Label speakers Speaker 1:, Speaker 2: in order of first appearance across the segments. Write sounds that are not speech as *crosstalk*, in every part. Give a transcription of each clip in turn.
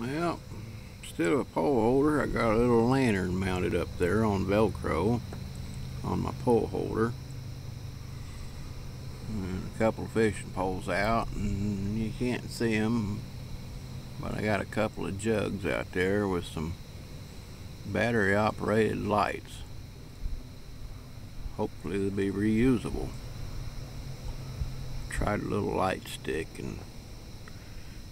Speaker 1: Well, instead of a pole holder, I got a little lantern mounted up there on Velcro on my pole holder. And a couple of fishing poles out, and you can't see them, but I got a couple of jugs out there with some battery operated lights. Hopefully they'll be reusable. Tried a little light stick and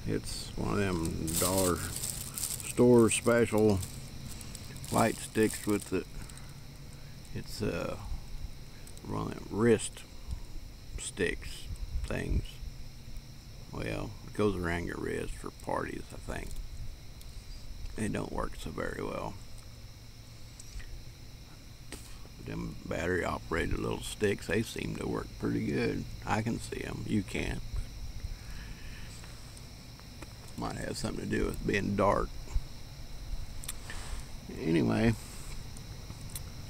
Speaker 1: it's one of them dollar store special light sticks with the it's uh one of wrist sticks things. Well it goes around your wrist for parties I think. They don't work so very well. Them battery operated little sticks they seem to work pretty good. I can see them you can't might have something to do with being dark. Anyway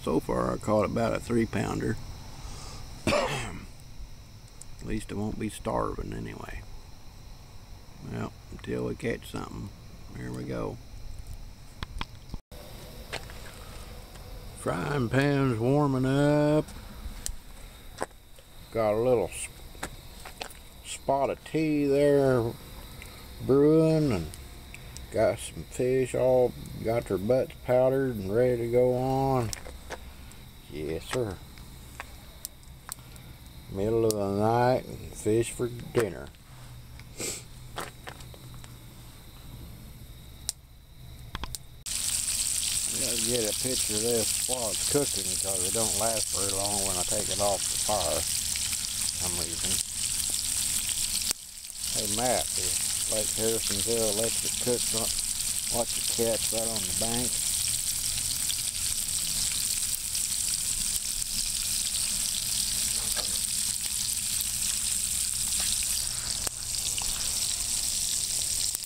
Speaker 1: so far I caught about a three pounder *coughs* at least I won't be starving anyway. Well until we catch something here we go. Frying pan's warming up. Got a little spot of tea there brewing and got some fish all got their butts powdered and ready to go on. Yes sir. Middle of the night and fish for dinner. Gotta get a picture of this while it's cooking because it don't last very long when I take it off the fire for some reason. Hey Matt Lake Harrisonville electric cook watch the catch right on the bank.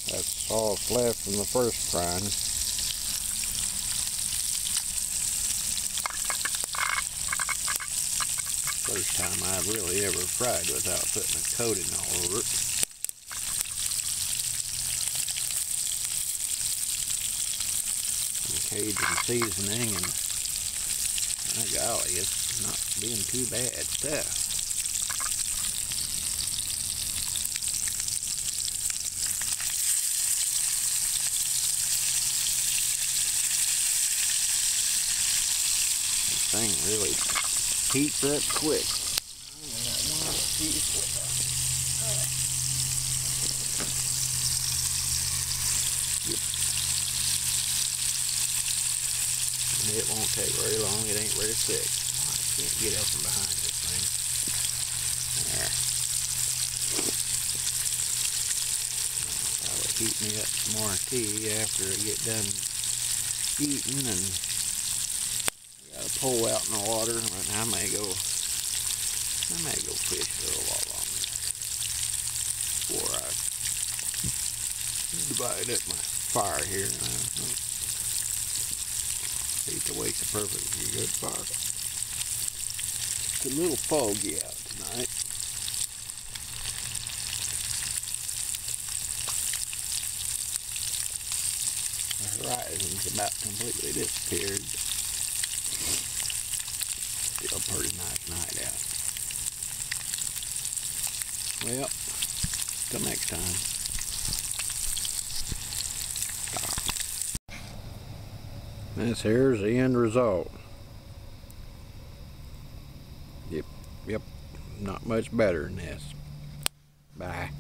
Speaker 1: That's all that's left from the first frying first time I've really ever fried without putting a coating all over it Cajun seasoning and my golly, it's not being too bad stuff. This thing really heats up quick. It won't take very long. It ain't very thick. I can't get up from behind this thing. There. I'll heat me up some more tea after I get done eating and gotta pull out in the water and I may go I may go fish for a while longer before I divide up my fire here. Hate to waste a perfectly good fire. It's a little foggy out tonight. The horizon's about completely disappeared. Still a pretty nice night out. Well, till next time. This here's the end result. Yep, yep, not much better than this. Bye.